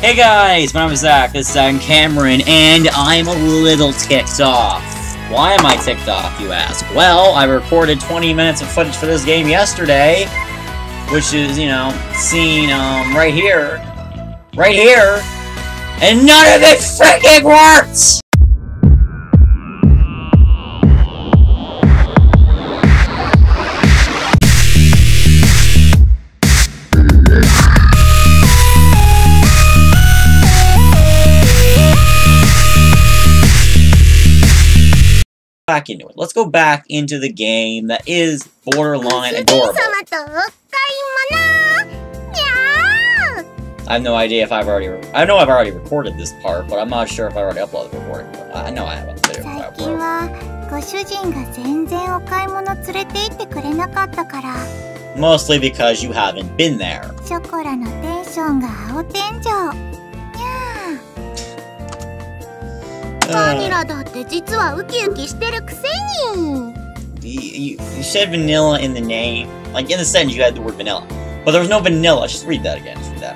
Hey guys, my name is Zack, this is Zack Cameron, and I'm a little ticked off. Why am I ticked off, you ask? Well, I recorded 20 minutes of footage for this game yesterday, which is, you know, seen, um, right here. Right here. And none of it freaking works! back into it. Let's go back into the game that is borderline adorable. I have no idea if I've already. I know I've already recorded this part, but I'm not sure if I already uploaded the recording. But I know I haven't. it. Mostly because you haven't been there. ショコラのテンションが青天井にゃーバニ Uh, ラだって実はウキウキしてるくせに you, you, you said vanilla in the name. Like in the sentence, you had the word vanilla, but there was no vanilla. Just read that again. Just read that.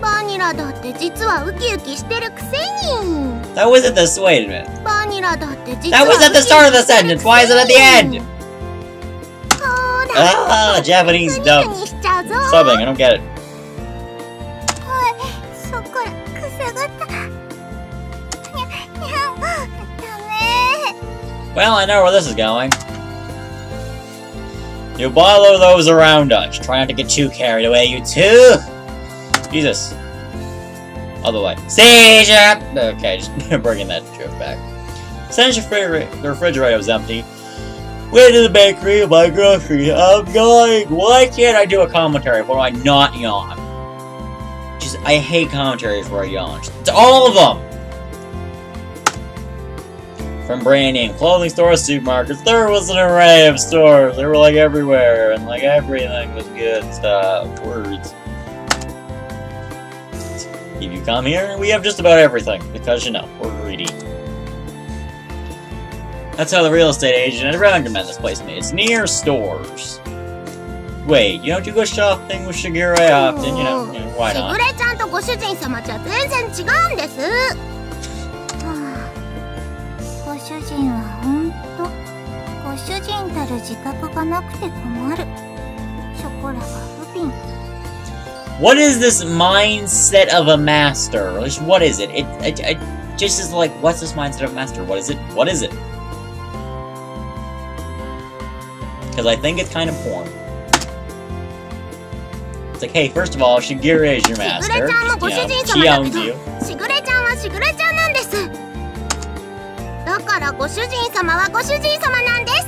バニラだって実はウキウキしてるくせに That wasn't the. Wait a minute. バニラだって実は That was at the start of the sentence. Why is it at the end? ほーら Ah, Japanese ニ dub にしちゃうぞ subbing. I don't get it. Well, I know where this is going. You bother those around us. Try not to get too carried away, you two. Jesus. Other way. Seizure! Okay, just bringing that joke back. Since the refrigerator was empty, went to the bakery to buy groceries. I'm going. Why can't I do a commentary? Why do I not yawn? Just, I hate commentaries where I yawn. Just all of them! From brand name clothing stores, supermarkets, there was an array of stores. They were like everywhere, and like everything was good stuff. Words. If you come here, we have just about everything, because you know, we're greedy. That's how the real estate agent, I recommend this place me. It's near stores. Wait, you don't you go shopping with Shigeru often, you know, you know, why し not? 主人はほんとご主人たる自覚がなくて困るショコラが不憫 What is this mindset of a master? Like, What is it? It, it, it just is like, what's this mindset of a master? What is it? What is it? Because I think it's kind of porn. It's like, hey, first of all, Shigeru is your しぐれ master. ちゃんもご You 主 know, 人 she 様だ owns け you. からご主人様はご主人様なんです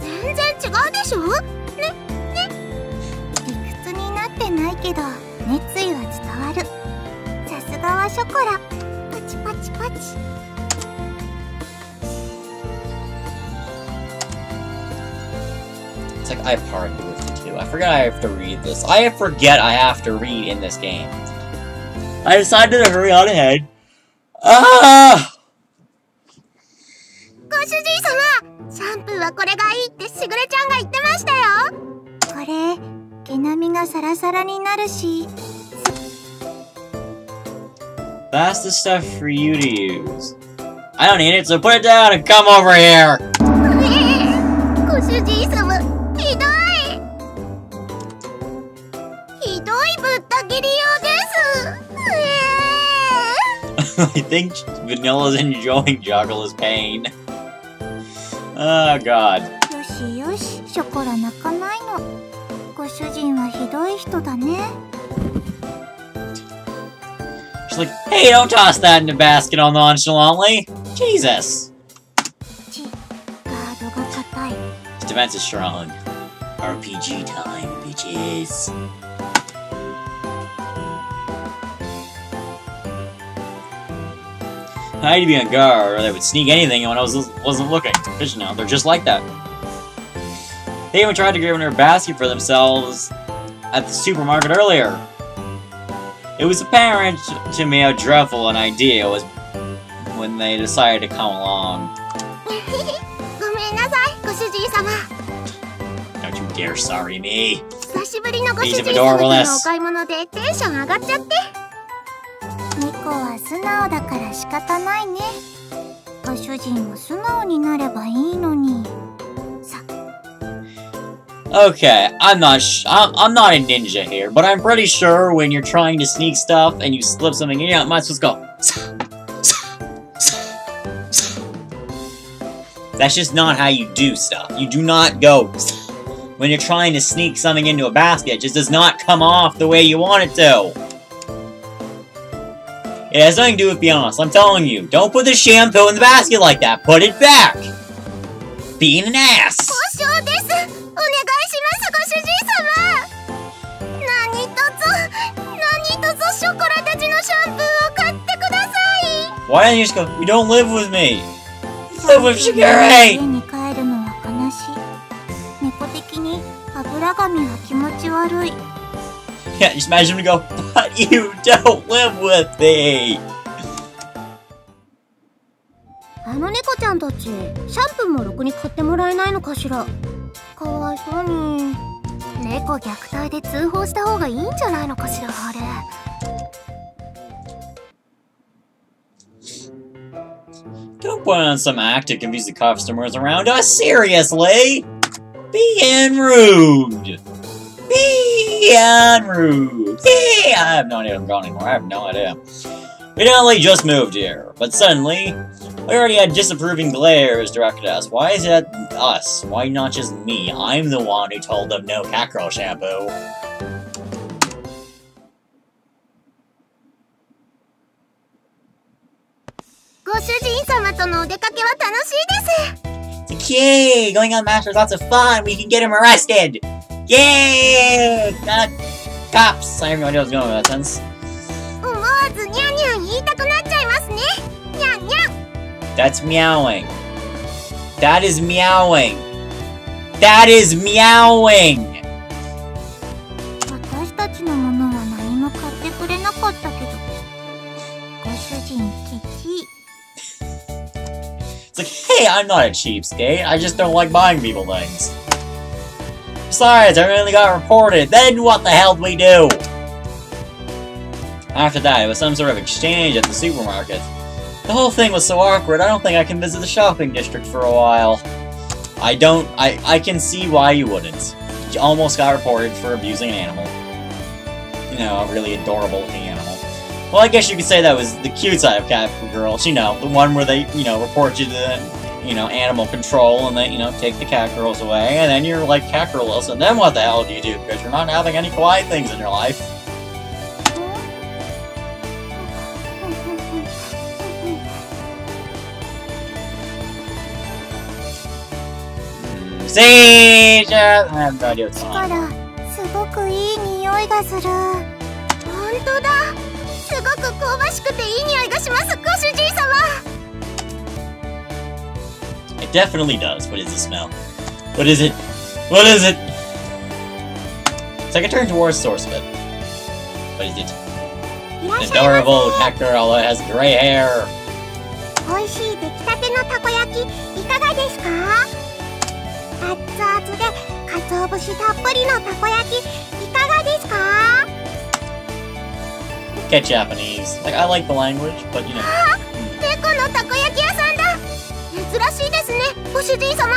全然違うでしょねね理屈になってないけど熱意は伝わるさすがはショコラパチパチパチ It's like, I partied with you too. I forget I have to read this. I forget I have to read in this game. I decided to hurry on ahead. Ah! ご主人様シャンプーはこれがいいってしぐれちゃんが言ってましたよこれ毛並みがサラサラになるし That's the stuff for you to use. I don't need it, so put it down and come over here! ご主人様ひどいひどいぶった切りようです I think Vanilla's enjoying Juggler's pain. Oh god. よしよしショコラ泣かないのご主人はひどい人だね She's like, hey, don't toss that in the basket all nonchalantly! Jesus! ちガードが硬い His defense is strong. RPG time, bitches. I'd to be a guard or they would sneak anything when I was, wasn't looking. Fish now, they're just like that. They even tried to grab another basket for themselves at the supermarket earlier. It was apparent to me how dreadful an idea was when they decided to come along. Don't you dare sorry me. These adorableness. お買い物でテンション上がっちゃって 猫は素直だから仕方ないねご主人も素直になればいいのにさ Okay, I'm not sh I'm, I'm not a ninja here, but I'm pretty sure when you're trying to sneak stuff and you slip something in, yeah, might as well go. That's just not how you do stuff. You do not go when you're trying to sneak something into a basket. It just does not come off the way you want it to. It has nothing to do with being honest. I'm telling you, don't put the shampoo in the basket like that. Put it back. Being an ass. 交渉ですお願いしますご主人様何とぞ何とぞショコラたちのシャンプーを買ってください Why don't you just go, you don't live with me? You live with 家 Shigure! に帰るのは悲しい猫的に油紙は気持ち悪い Yeah, just imagine him to go, but you don't live with me! あの猫ちゃんたちシャンプーもろくに買ってもらえないのかしらかわいそうに猫虐待で通報した方がいいんじゃないのかしらあれ Don't put on some act to confuse the customers around us, seriously! Being rude! Being Neon Roots! I have no idea I'm going anymore. I have no idea. We not only just moved here, but suddenly, we already had disapproving glares directed at us. Why is it us? Why not just me? I'm the one who told them no catgirl shampoo. It's! Going on Master's lots of fun! We can get him arrested! Yay! Uh, cops! I have no idea what's going on with that sentence. 思わずニャンニャン言いたくなっちゃいますねニャンニャン That's meowing. That is meowing. That is meowing! 私たちのものは何も買ってくれなかったけどご主人ケチ It's like, hey, I'm not a cheapskate. I just don't like buying people things. Besides, I really got reported. Then what the hell do we do? After that, it was some sort of exchange at the supermarket. The whole thing was so awkward, I don't think I can visit the shopping district for a while. I don't- I- I can see why you wouldn't. You almost got reported for abusing an animal. You know, a really adorable looking animal. Well, I guess you could say that was the cute side of Cat Girls. You know, the one where they, you know, report you to, the, you know, animal control and they, you know, take the cat girls away, and then you're like cat girls, and then what the hell do you do? Because you're not having any quiet things in your life. See, I have no idea what's going か on. らすごくいい匂いがする本当だすごく香ばしくていい匂いがしますご主人様 It definitely does. What is the smell? What is it? What is it? It's like a turn towards source but. What is it? It's adorable cat girl that has gray hair. Get Japanese. Like I like the language, but you know. ですねご主人様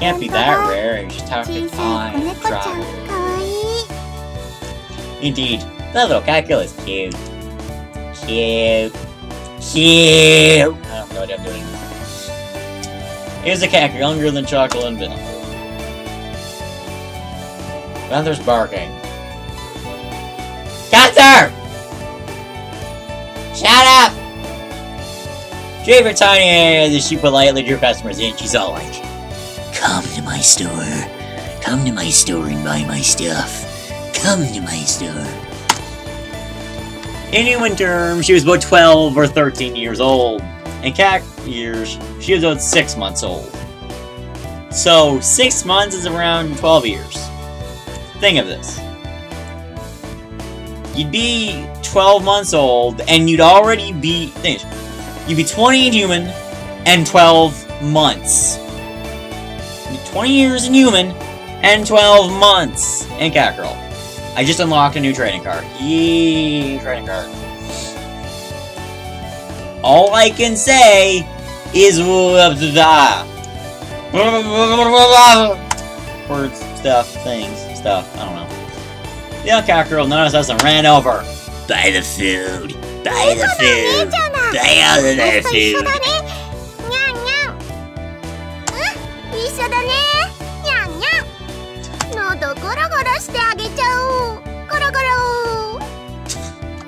Can't be that rare. You just have 小 to さい子 time 猫ちゃん travel. かわいい Indeed, that little cat girl is cute. Cute. Cute. I don't know what I'm doing. Here's a cat girl younger than chocolate and vanilla. Panther's barking. Panther! Shut Your tiny as she politely drew customers in. She's all like, Come to my store. Come to my store and buy my stuff. Come to my store. In human terms, she was about 12 or 13 years old. In cat years, she was about 6 months old. So, 6 months is around 12 years. Think of this. You'd be 12 months old, and you'd already be... think, You'd be 20 in human, and 12 months. You'd be 20 years in human, and 12 months in cat girl. I just unlocked a new trading card. Yee, trading card. All I can say is words, stuff, things, stuff. I don't know. The young cockerel noticed us and ran over. Buy the food. Buy the food. ちゃん。だ Buy all of 僕 their と一緒 food. だねにゃん。にゃん。うん。一緒だねにゃん。にゃん。喉ゴロゴロしてあげちゃおうゴロゴロ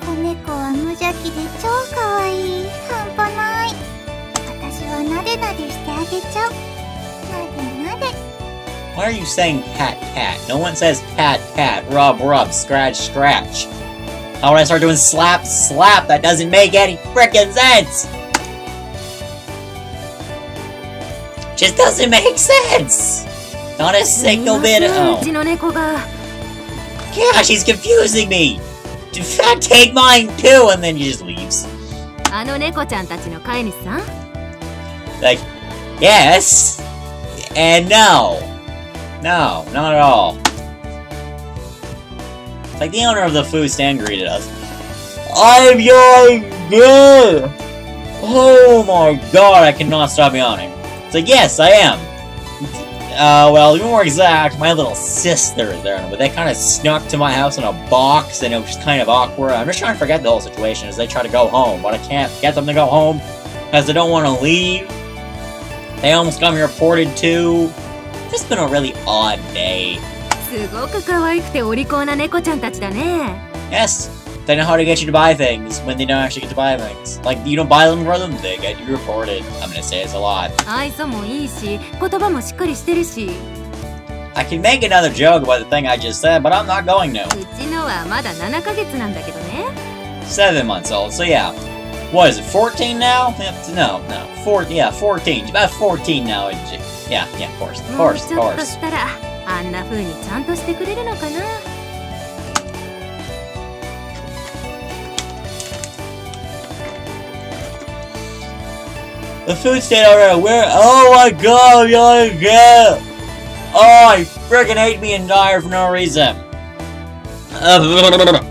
子猫は無邪気で超かわいい半端ない私はなでなでしてあげちゃうなでなで Why are you saying cat cat? No one says cat cat. Rub rub. Scratch scratch. Oh, when I start doing slap, slap. That doesn't make any frickin' sense. Just doesn't make sense. Not a single bit. Oh. Yeah, she's confusing me. In fact, take mine too, and then he just leaves. Like, yes, and no. No, not at all. Like the owner of the food stand greeted us. I'm your good! Oh my god, I cannot stop yawning. It's like, yes, I am. Uh, well, be more exact, my little sister is there, but they kind of snuck to my house in a box, and it was kind of awkward. I'm just trying to forget the whole situation as they try to go home, but I can't get them to go home because they don't want to leave. They almost got me reported to. It's been a really odd day. すごく可愛くてお利口な猫ちゃんたちだね Yes, they know how to get you to buy things when they don't actually get to buy things. Like, you don't buy them for them, they get you reported. I'm gonna say it's a lot. 愛想もいいし言葉もしっかりしてるし I can make another joke about the thing I just said, but I'm not going to. うちのはまだ7ヶ月なんだけどね Seven months old, so yeah. What is it, 14 now? Yep, No, no. Four, yeah, 14. About 14 now. in J- Yeah, yeah, of course, of もう course, ち of ょっと course. したらあんな風にちゃんとしてくれるのかな The food stand over where? Oh my god, oh my god! Oh, he freaking ate me and died for no reason.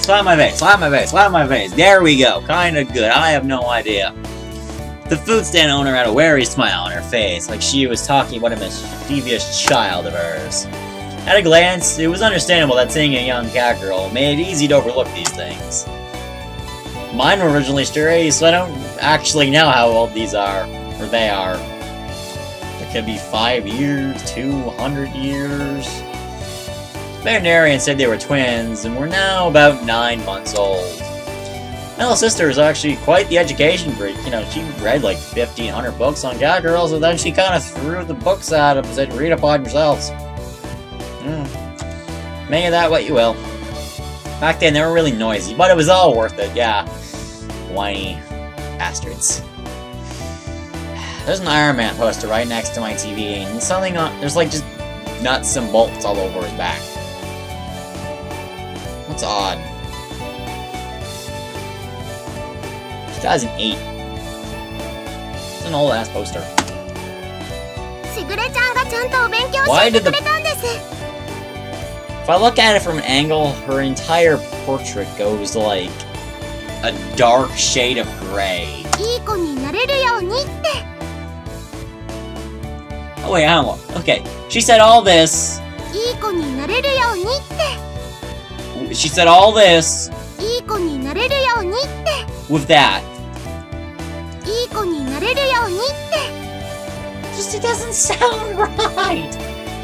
Slap my face, slap my face, slap my face. There we go. Kinda good. I have no idea. The food stand owner had a wary smile on her face, like she was talking about a mischievous child of hers. At a glance, it was understandable that seeing a young cat girl made it easy to overlook these things. Mine were originally stray, so I don't actually know how old these are, or they are. It could be five years, two hundred years. Veterinarian said they were twins, and were now about nine months old. My little sister is actually quite the education freak. You know, she read like 1,500 books on cat girls, and then she kind of threw the books at them and said, read up on yourselves. Hmm. Make of that what you will. Back then, they were really noisy, but it was all worth it, yeah. Whiny bastards. There's an Iron Man poster right next to my TV, and something on. There's like just nuts and bolts all over his back. What's odd? 2008. It's an old ass poster. Why did the... If I look at it from an angle, her entire portrait goes like a dark shade of gray. Oh wait, I don't know. Okay, she said all this. She said all this. With that. いい子になれるようにって Just it doesn't sound right.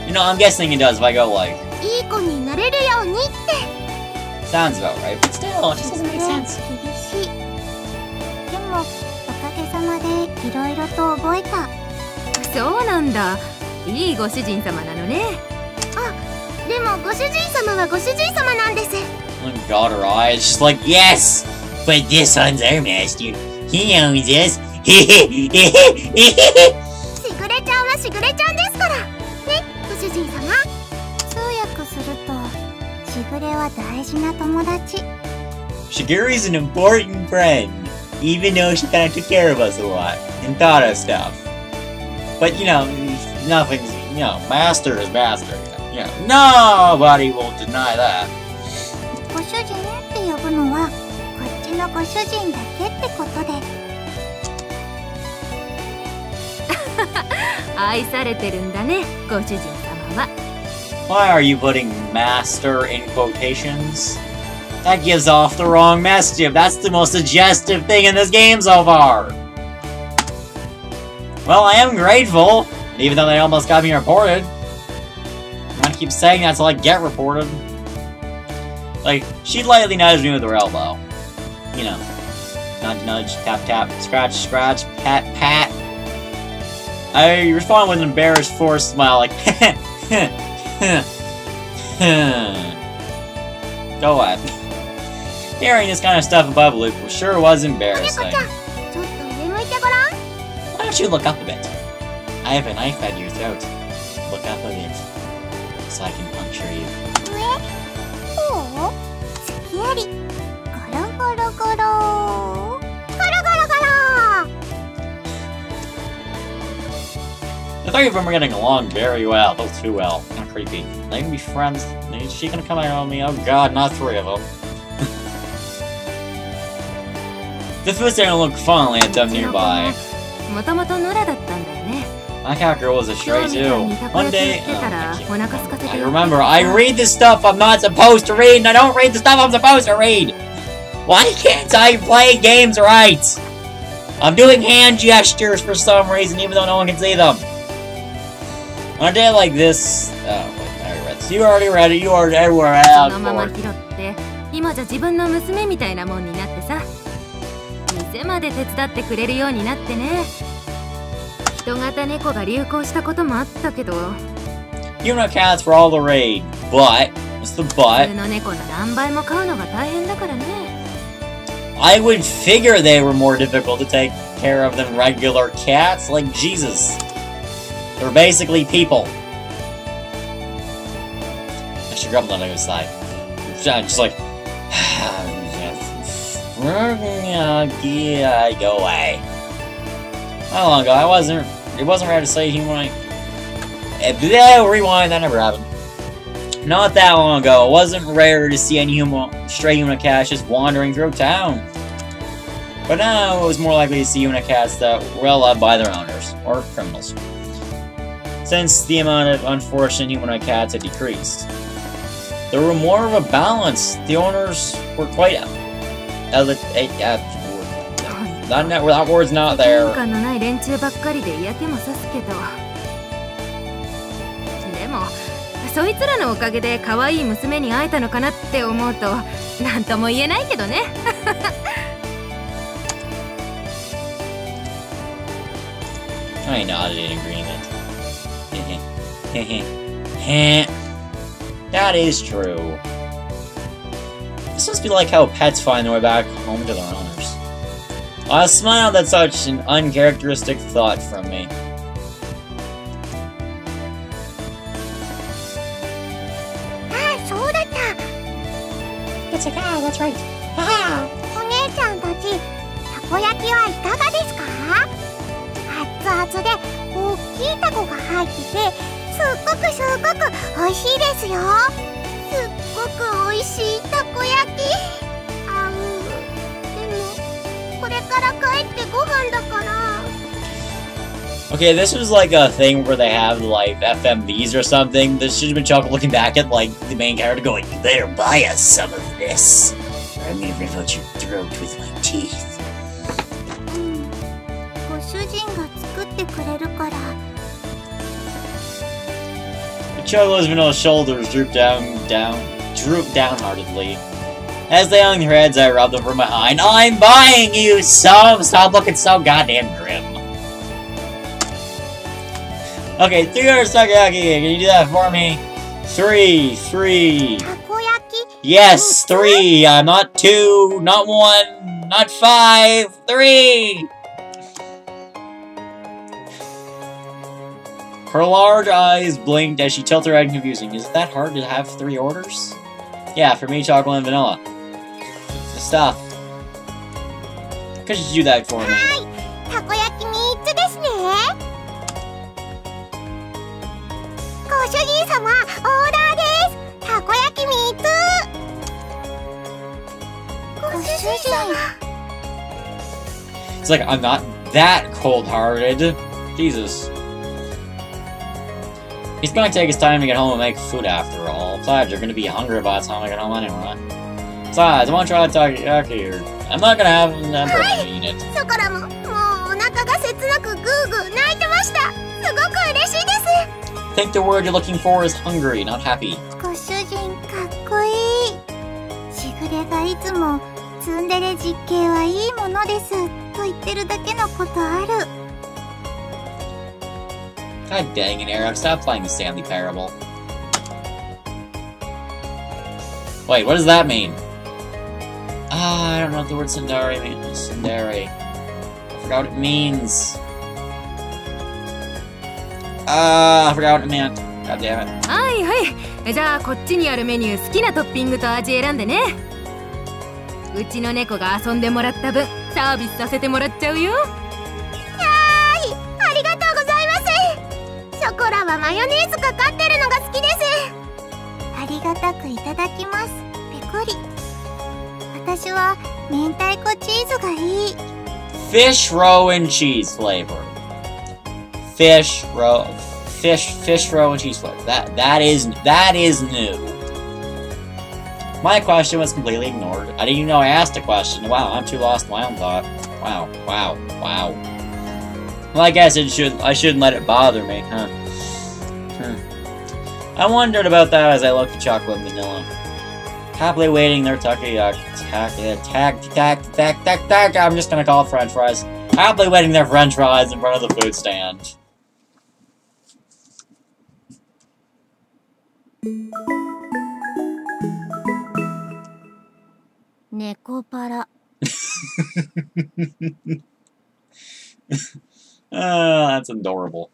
You know, I'm guessing it does if I go like いい子になれるようにって sounds about right, but still, it just doesn't make sense. 厳しいでもおかげさまでいろいろと覚えたそうなんだいいご主人様なのねでもご主人様はご主人様なんです Oh god, her eyes just like yes, but this one's our master. He owns us. しぐれちゃんはしぐれちゃんですからねご主人様通訳するとしぐれは大事な友達 Shiguri's an important friend, even though she kind of took care of us a lot and taught us stuff. But you know, nothing's you know, master is master. You know, nobody will deny that. ご主人 のご主人だけってことで愛されてるんだねご主人様は Why are you putting master in quotations? That gives off the wrong message. That's the most suggestive thing in this game so far. Well, I am grateful, even though they almost got me reported. I keep saying that till I get reported. Like, she lightly nudged me with her elbow. you know, nudge, nudge, tap, tap, scratch, scratch, pat, pat. I respond with an embarrassed, forced smile, like, Go ahead. Hearing this kind of stuff above Luke sure was embarrassing. Why don't you look up a bit? I have a knife at your throat. Look up a bit, so I can puncture you. 上ほうすきありゴロゴロゴロゴロゴロゴロ The three of them are getting along very well. Both too well. Kind of creepy. They can be friends. Is she gonna come out on me? Oh god, not three of them. the food's starting to look fondly at them nearby. もともと野良だったんだよね My character was a stray too. One day, oh, I, can't- お腹空かせて I remember, I read the stuff I'm not supposed to read, and I don't read the stuff I'm supposed to read. Why can't I play games right? I'm doing hand gestures for some reason, even though no one can see them. On a day like this, oh, wait, I already read this. You already read it. You already everywhere そ else. のまま拾って今じゃ自分の娘みたいなもんになってさ店まで手伝ってくれるようになってね人型猫が流行したこともあったけど You know cats for all the raid, but what's the 普 but? 通の猫の何倍も飼うのが大変だからね I would figure they were more difficult to take care of than regular cats. Like, Jesus. They're basically people. I should grab on the other side. Just like... yeah, go away. Not long ago, I wasn't... It wasn't rare to say human... Eh, Rewind, that never happened. Not that long ago, it wasn't rare to see any human, stray Unicats just wandering through town. But now it was more likely to see Unicats that were loved by their owners, or criminals. Since the amount of unfortunate human cats had decreased. There were more of a balance. The owners were quite... that, that, that word's not there. I nodded in agreement. Heh. that is true. This must be like how pets find their way back home to their owners. I smiled at such an uncharacteristic thought from me. ああそうだった It's like, ah, that's right. お姉ちゃんたちたこ焼きはいかが ですか熱々で大きいタコが入っててすっごくすっごく美味しいですよすっごく美味しいたこ焼きあうでもこれから帰ってご飯だから Okay, this was like a thing where they have like FMVs or something. This should have been Chocolate looking back at like the main character going, "You better buy us some of this, or I'm gonna rip out your throat with my teeth." うんご主人が 作ってくれるから Cholo's vanilla shoulders drooped down, down, drooped downheartedly. As they hung their heads, I rubbed them from behind. I'm buying you some! Stop looking so goddamn grim. Okay, 300 takoyaki, can you do that for me? Three, three. たこ焼き Yes, three. I'm not two, not one, not five, three. Her large eyes blinked as she tilted her head confusing. Is it that hard to have three orders? Yeah, for me, chocolate and vanilla. The stuff. Could you do that for me? It's like, I'm not that cold-hearted. Jesus. He's gonna take his time to get home and make food after all. Besides, you're gonna be hungry by the time I get home anyway. Besides, I want to try takoyaki or... I'm not gonna have an emperor eat it. ショコラももうお腹が切なくグーグー泣いてましたすごく嬉しいで I think the word you're looking for is hungry, not happy. すご主人かっこいいしぐれがいつもツンデレ実刑はいいものですと言ってるだけのことある God dang it, Arrow, stop playing the Stanley Parable. Wait, what does that mean? Ah, I don't know what the word tsundere means. tsundere. I forgot what it means. Ah, I forgot what it meant. God damn it. Hi, hi. はいはい。じゃあこっちにあるメニュー好きなトッピングと味選んでね。うちの猫が遊んでもらった分サービスさせてもらっちゃうよ。はマヨネーズかかってるのが好きですありがたくいただきますペコリ私は明太子チーズがいい Fish roe and cheese flavor. Fish roe, fish fish roe and cheese flavor. That that is that is new. My question was completely ignored. I didn't even know I asked a question. Wow, I'm too lost in my own thought. Wow, wow, wow. Well, I guess it should I shouldn't let it bother me, huh? I wondered about that as I looked at chocolate and vanilla. Happily waiting their takoyaki tack tack tack tack tack tack. I'm just gonna call it French fries. Happily waiting their French fries in front of the food stand. Nekopara. oh, ah, that's adorable.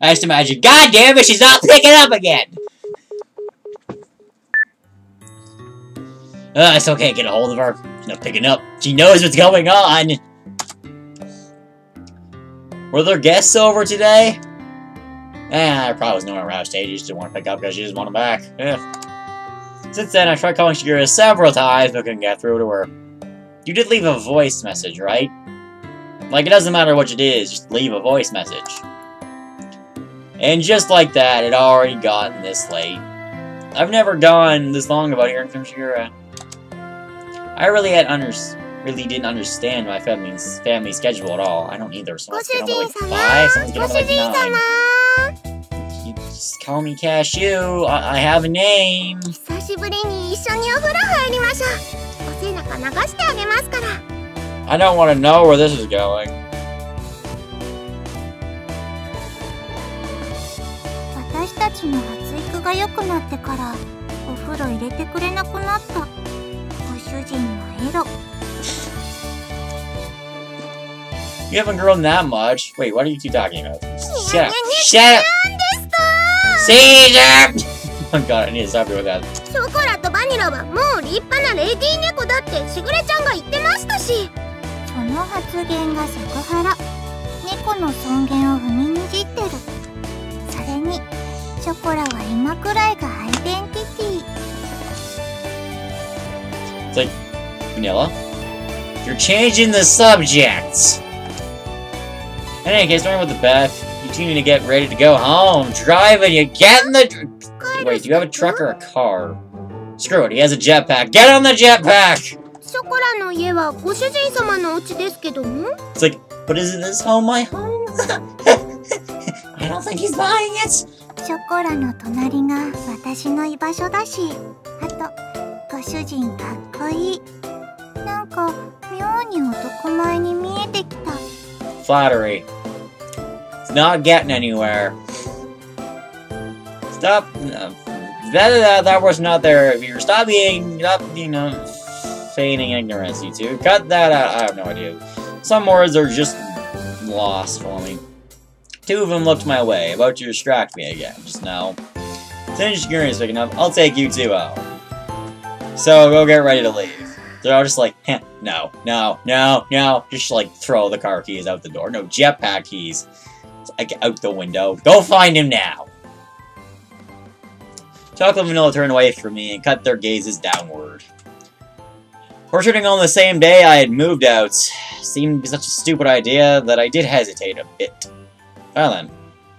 I just imagine, God damn it, she's not picking up again! Uh, I still can't get a hold of her. She's not picking up. She knows what's going on! Were there guests over today? Eh, there probably was no one around stage. She just didn't want to pick up because she just want them back. Yeah. Since then, I tried calling Shigure several times, but couldn't get through to her. You did leave a voice message, right? Like, it doesn't matter what it is, just leave a voice message. And just like that, it already gotten this late. I've never gone this long about Aaron from Shigure. I really had under really didn't understand my family's family schedule at all. I don't either. So getting up at like five, someone's getting up like nine. Just call me Kashou. I, I have a name. I don't want to know where this is going. 私たちの発育が良くなってからお風呂入れてくれなくなったご主人のエロ You haven't grown that much. Wait, what are you two talking about? Shut up. Shut up. なんですか Caesar! Oh god, I need to stop you with that. ショコラとバニラはもう立派なレディー猫だってしぐれちゃんが言ってましたしその発言がセクハラ猫の尊厳を踏みにじって ショコラは今くらいがアイデンティティ It's like, Vanilla, you're changing the subjects. In any case, starting with the Beth, you two need to get ready to go home. Driving, you get in the. Wait, do you have a truck or a car? Screw it, he has a jetpack. Get on the jetpack! ショコラの家はご主人様のお家ですけども It's like, but isn't this home my home? I don't think he's buying it. ショコラの隣が私の居場所だしあとご主人かっこいいなんか妙に男前に見えてきた Flattery. It's not getting anywhere. Stop. That, that, that was not there. If you stop being, stop, you know, feigning ignorance, you two. Cut that out. I have no idea. Some words are just lost for me. Two of them looked my way, about to distract me again, just now. Since you're is picking up, I'll take you two out. Uh, so, go get ready to leave. They're all just like, Heh, no, no, no, no. Just like throw the car keys out the door. No, jetpack keys. Like out the window. Go find him now. Chocolate Vanilla turn away from me and cut their gazes downward. Returning on the same day I had moved out seemed such a stupid idea that I did hesitate a bit. Well then,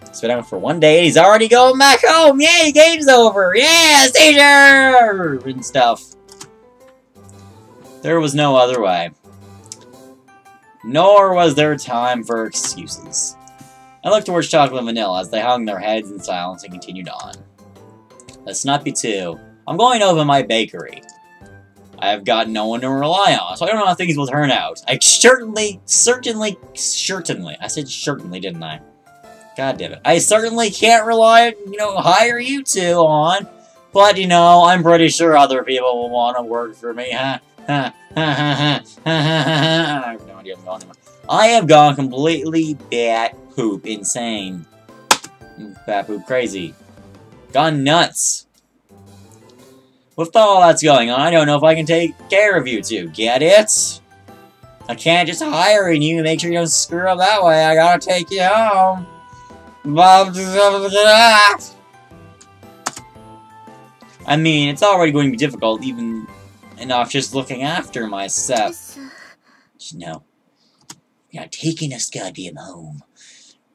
it's been out for one day and he's already going back home! Yay, game's over! Yeah, seizure! And stuff. There was no other way. Nor was there time for excuses. I looked towards Chocolate and Vanilla as they hung their heads in silence and continued on. Let's not be too. I'm going over my bakery. I have got no one to rely on, so I don't know how things will turn out. I certainly, certainly, certainly, I said certainly, didn't I? God damn it. I certainly can't rely, on, you know, hire you two on, but, you know, I'm pretty sure other people will want to work for me. I have no idea going. I have gone completely bat poop insane. Bat poop crazy. Gone nuts. With all that's going on, I don't know if I can take care of you two. Get it? I can't just hire you and make sure you don't screw up that way. I gotta take you home. I mean, it's already going to be difficult, even enough just looking after myself. No. You're not taking us goddamn home.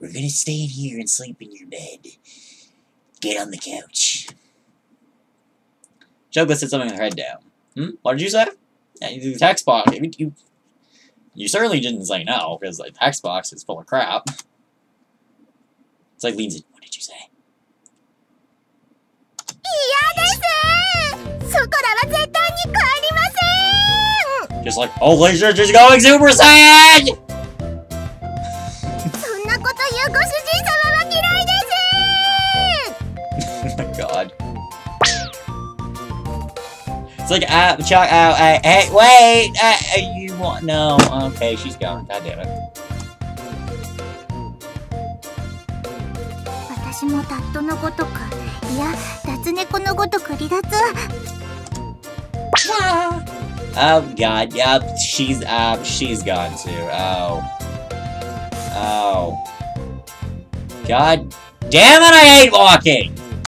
We're gonna stay in here and sleep in your bed. Get on the couch. Chocola said something with her head down. Hmm? What did you say? Yeah, the text box. You, you, you certainly didn't say no, because the text box is full of crap. It's like leans in. What did you say? Just like, holy shit, she's going Super Saiyan! oh my god. It's like, uh, Chuck, uh, uh, hey, wait, uh, uh you want, no, okay, she's gone, god damn it. 私もタットのごとくいや脱猫のごとく離脱 Oh god, yep, she's, uh, she's gone too, oh. Oh. God damn it, I hate walking!